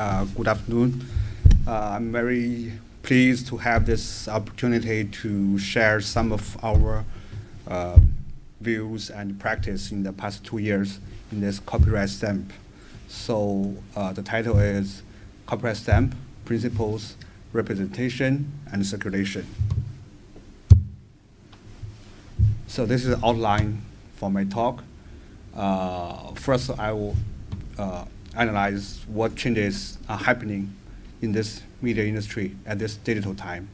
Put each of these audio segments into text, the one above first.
Uh, good afternoon. Uh, I'm very pleased to have this opportunity to share some of our uh, views and practice in the past two years in this copyright stamp. So uh, the title is Copyright Stamp, Principles, Representation, and Circulation. So this is the outline for my talk. Uh, first, I will analyze what changes are happening in this media industry at this digital time.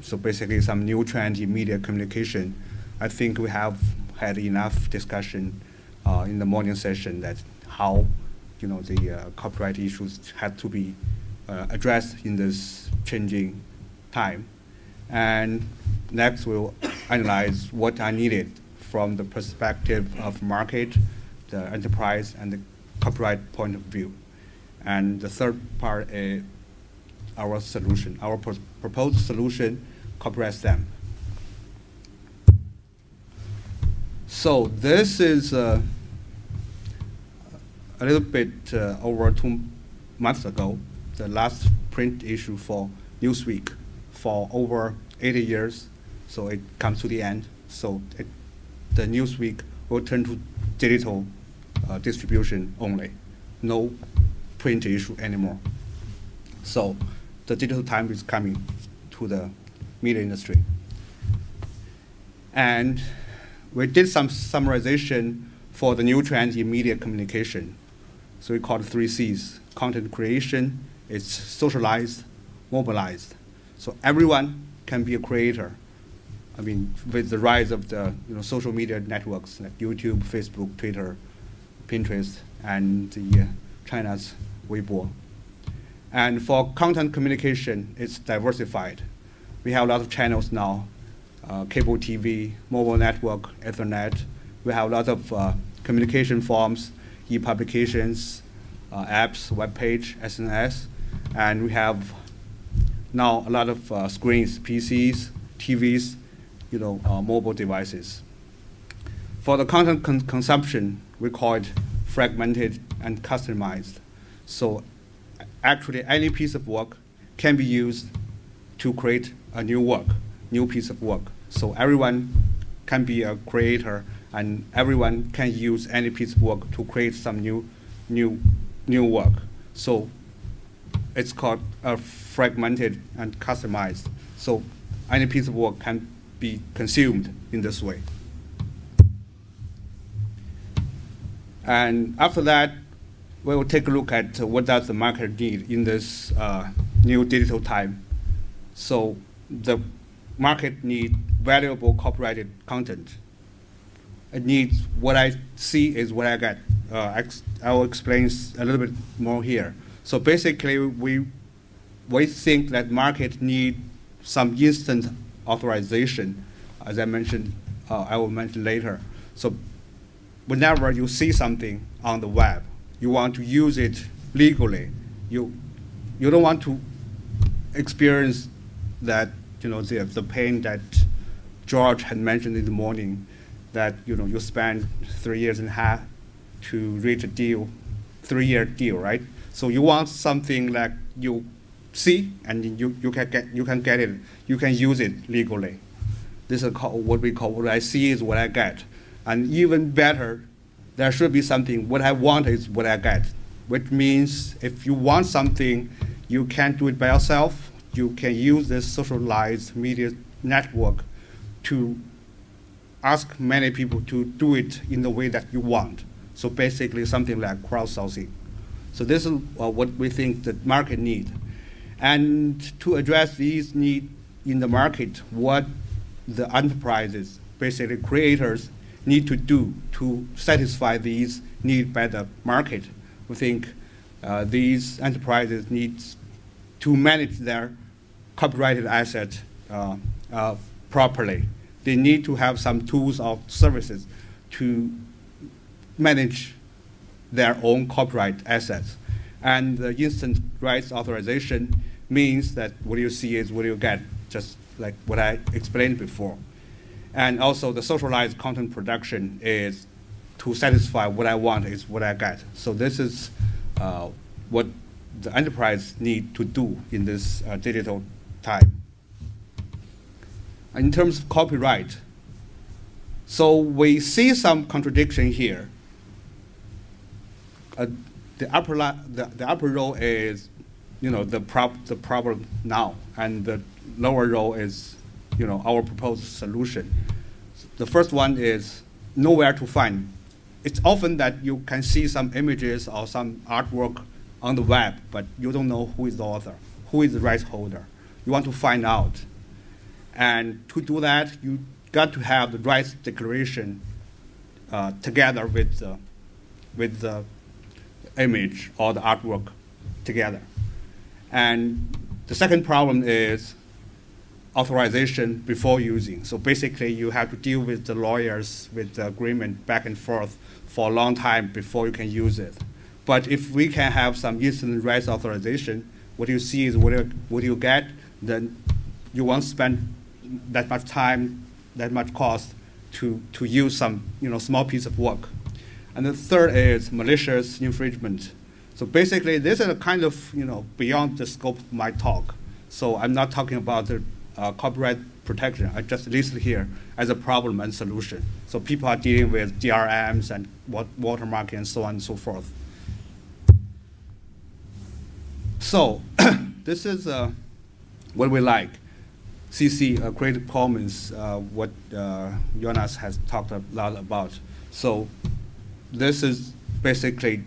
So basically some new trend in media communication. I think we have had enough discussion uh, in the morning session that how you know, the uh, copyright issues had to be uh, addressed in this changing time. And next we'll analyze what are needed from the perspective of market, the enterprise, and the copyright point of view. And the third part is our solution, our pro proposed solution, copyright stamp. So this is uh, a little bit uh, over two months ago, the last print issue for Newsweek for over 80 years. So it comes to the end. So it, the Newsweek will turn to digital uh, distribution only, no print issue anymore. So the digital time is coming to the media industry. And we did some summarization for the new trend in media communication. So we call it three C's. Content creation, it's socialized, mobilized. So everyone can be a creator. I mean, with the rise of the you know, social media networks like YouTube, Facebook, Twitter, Pinterest, and uh, China's Weibo. And for content communication, it's diversified. We have a lot of channels now, uh, cable TV, mobile network, Ethernet. We have a lot of uh, communication forms, e-publications, uh, apps, web page, SNS, and we have now a lot of uh, screens, PCs, TVs, you know, uh, mobile devices. For the content con consumption, we call it fragmented and customized. So actually any piece of work can be used to create a new work, new piece of work. So everyone can be a creator and everyone can use any piece of work to create some new, new, new work. So it's called a fragmented and customized. So any piece of work can be consumed in this way. And after that, we will take a look at what does the market need in this uh, new digital time. So the market needs valuable copyrighted content. It needs what I see is what I get. Uh, I will explain a little bit more here. So basically, we we think that market need some instant authorization, as I mentioned. Uh, I will mention later. So whenever you see something on the web, you want to use it legally. You, you don't want to experience that, you know, the, the pain that George had mentioned in the morning, that, you know, you spend three years and a half to reach a deal, three-year deal, right? So you want something like you see and you, you, can get, you can get it, you can use it legally. This is called, what we call what I see is what I get. And even better, there should be something, what I want is what I get, which means if you want something, you can't do it by yourself. You can use this socialized media network to ask many people to do it in the way that you want. So basically something like crowdsourcing. So this is uh, what we think the market need. And to address these needs in the market, what the enterprises, basically creators, need to do to satisfy these needs by the market. We think uh, these enterprises need to manage their copyrighted assets uh, uh, properly. They need to have some tools or services to manage their own copyright assets. And the instant rights authorization means that what you see is what you get, just like what I explained before. And also the socialized content production is to satisfy what I want is what I get. So this is uh, what the enterprise need to do in this uh, digital time. In terms of copyright, so we see some contradiction here. Uh, the upper the, the upper row is, you know, the prob the problem now, and the lower row is, you know, our proposed solution. The first one is nowhere to find. It's often that you can see some images or some artwork on the web, but you don't know who is the author, who is the rights holder. You want to find out. And to do that, you got to have the rights declaration uh, together with the, with the image or the artwork together. And the second problem is authorization before using. So basically, you have to deal with the lawyers with the agreement back and forth for a long time before you can use it. But if we can have some instant rights authorization, what you see is what you, what you get, then you won't spend that much time, that much cost to, to use some you know, small piece of work. And the third is malicious infringement. So basically, this is a kind of you know beyond the scope of my talk. So I'm not talking about the uh, copyright protection. I just listed here as a problem and solution. So people are dealing with DRMs and what watermarking and so on and so forth. So this is uh, what we like. CC, uh, Creative Commons, uh, what uh, Jonas has talked a lot about. So this is basically,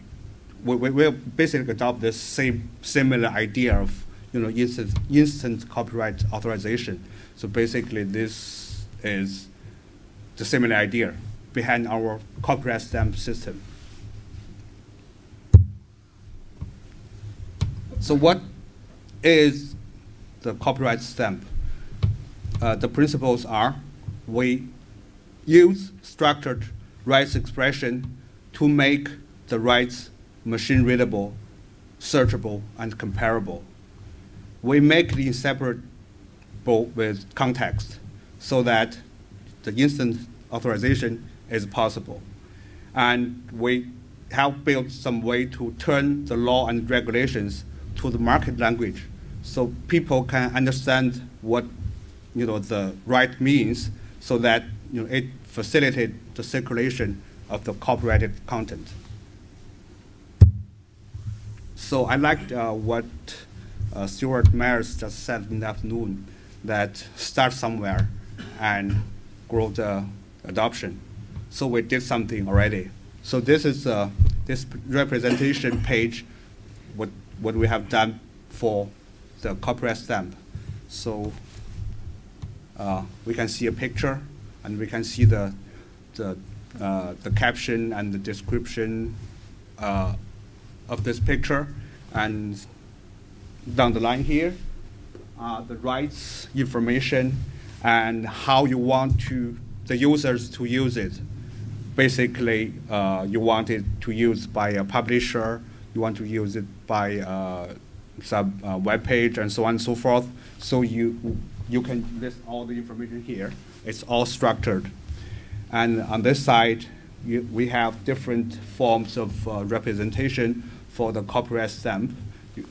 we, we will basically adopt this same similar idea of you know instant, instant copyright authorization. So basically, this is the similar idea behind our copyright stamp system. So what is the copyright stamp? Uh, the principles are we use structured rights expression to make the rights machine readable, searchable, and comparable. We make it inseparable with context so that the instant authorization is possible. And we have built some way to turn the law and regulations to the market language so people can understand what you know the right means so that you know it facilitates the circulation of the copyrighted content. So I liked uh, what uh, Stuart Myers just said in the afternoon, that start somewhere and grow the adoption. So we did something already. So this is uh, this representation page, what what we have done for the copyright stamp. So uh, we can see a picture, and we can see the the uh, the caption and the description uh, of this picture, and down the line here, uh, the rights information and how you want to the users to use it. Basically, uh, you want it to use by a publisher you want to use it by uh, some uh, web page and so on and so forth. So you, you can list all the information here. It's all structured. And on this side, you, we have different forms of uh, representation for the copyright stamp.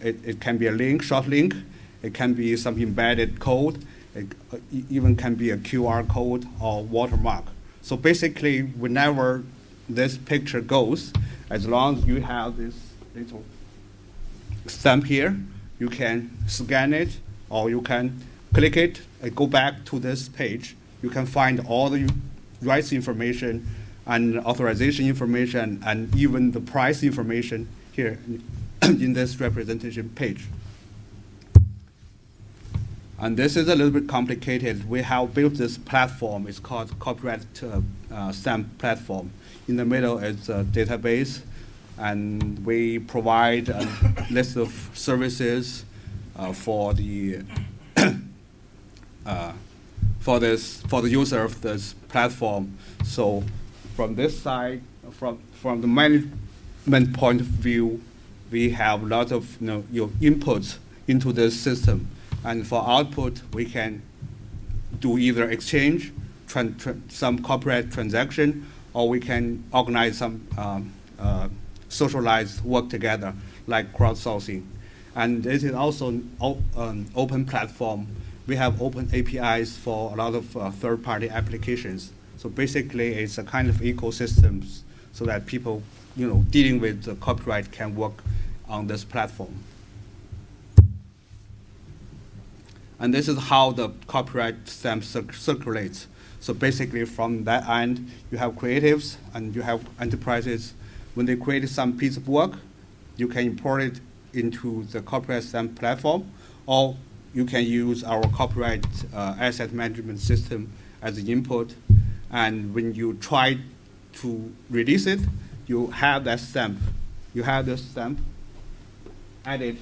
It, it can be a link, short link. It can be some embedded code. It uh, even can be a QR code or watermark. So basically, whenever this picture goes, as long as you have this little stamp here. You can scan it or you can click it and go back to this page. You can find all the rights information and authorization information and even the price information here in this representation page. And this is a little bit complicated. We have built this platform. It's called Copyright uh, uh, Stamp Platform. In the middle is a database and we provide a list of services uh, for the uh, for this for the user of this platform. So from this side, from from the management point of view, we have a lot of you know, your inputs into the system, and for output, we can do either exchange, some corporate transaction, or we can organize some um, uh, socialized work together, like crowdsourcing. And this is also an open platform. We have open APIs for a lot of uh, third-party applications. So basically, it's a kind of ecosystem so that people, you know, dealing with the copyright can work on this platform. And this is how the copyright stamp circulates. So basically, from that end, you have creatives and you have enterprises. When they create some piece of work, you can import it into the copyright stamp platform, or you can use our copyright uh, asset management system as the input. And when you try to release it, you have that stamp. You have the stamp added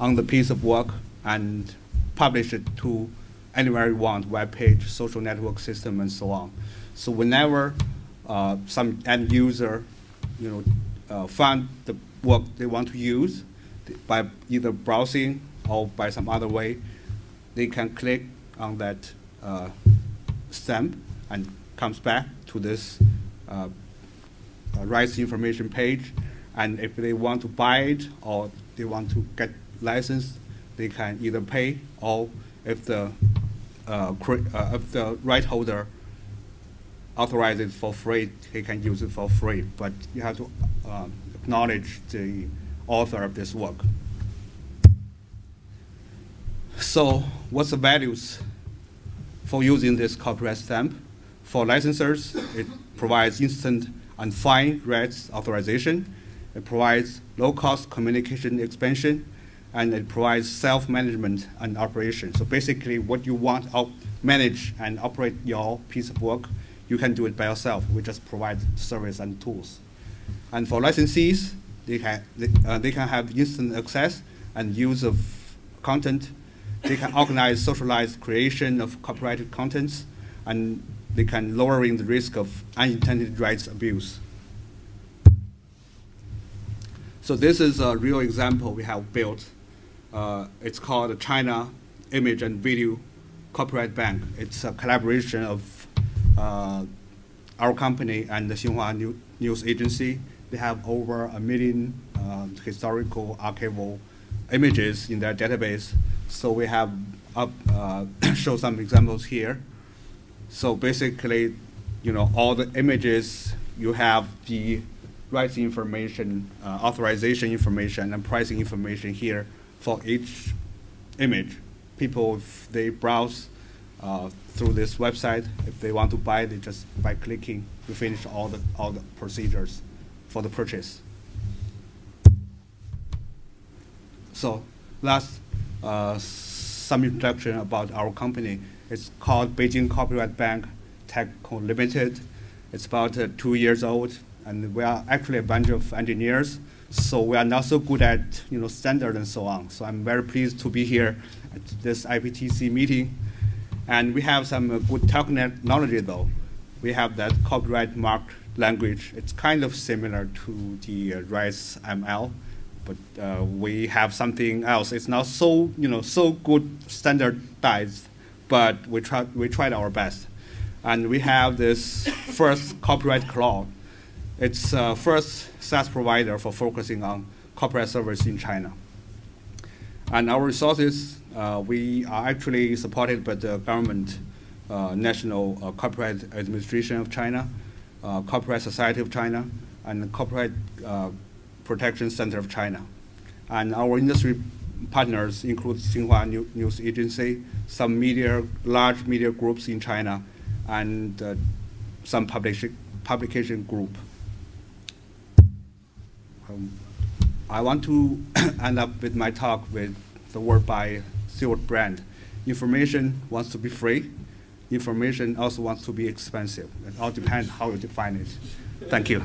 on the piece of work and publish it to anywhere you want, web page, social network system, and so on. So whenever uh, some end user, you know, uh, find the work they want to use by either browsing or by some other way, they can click on that uh, stamp and comes back to this uh, rights information page. And if they want to buy it or they want to get license, they can either pay or if the uh, uh, if the right holder authorizes for free, he can use it for free. But you have to um, acknowledge the author of this work. So what's the values for using this copyright stamp? For licensors, it provides instant and fine rights authorization. It provides low-cost communication expansion and it provides self-management and operation. So basically, what you want to manage and operate your piece of work, you can do it by yourself. We just provide service and tools. And for licensees, they can, they, uh, they can have instant access and use of content. They can organize socialized creation of copyrighted contents, and they can lowering the risk of unintended rights abuse. So this is a real example we have built uh, it's called the China Image and Video Copyright Bank. It's a collaboration of uh, our company and the Xinhua New News Agency. They have over a million uh, historical archival images in their database. So we have up uh, show some examples here. So basically, you know, all the images you have the rights information, uh, authorization information, and pricing information here for each image. People, if they browse uh, through this website, if they want to buy, they just by clicking, we finish all the all the procedures for the purchase. So last, uh, some introduction about our company. It's called Beijing Copyright Bank Tech Co Limited. It's about uh, two years old, and we are actually a bunch of engineers so we are not so good at you know standard and so on. So I'm very pleased to be here at this IPTC meeting. And we have some uh, good technology though. We have that copyright marked language. It's kind of similar to the uh, RightsML, but uh, we have something else. It's not so you know so good standardized, but we tried we tried our best. And we have this first copyright clause it's uh, first SaaS provider for focusing on corporate service in China. And our resources, uh, we are actually supported by the government, uh, National uh, Copyright Administration of China, uh, Copyright Society of China, and the Copyright uh, Protection Center of China. And our industry partners include Xinhua News Agency, some media, large media groups in China, and some publication, publication group. Um, I want to end up with my talk with the word by Stewart Brand. Information wants to be free. Information also wants to be expensive. It all depends how you define it. Thank you.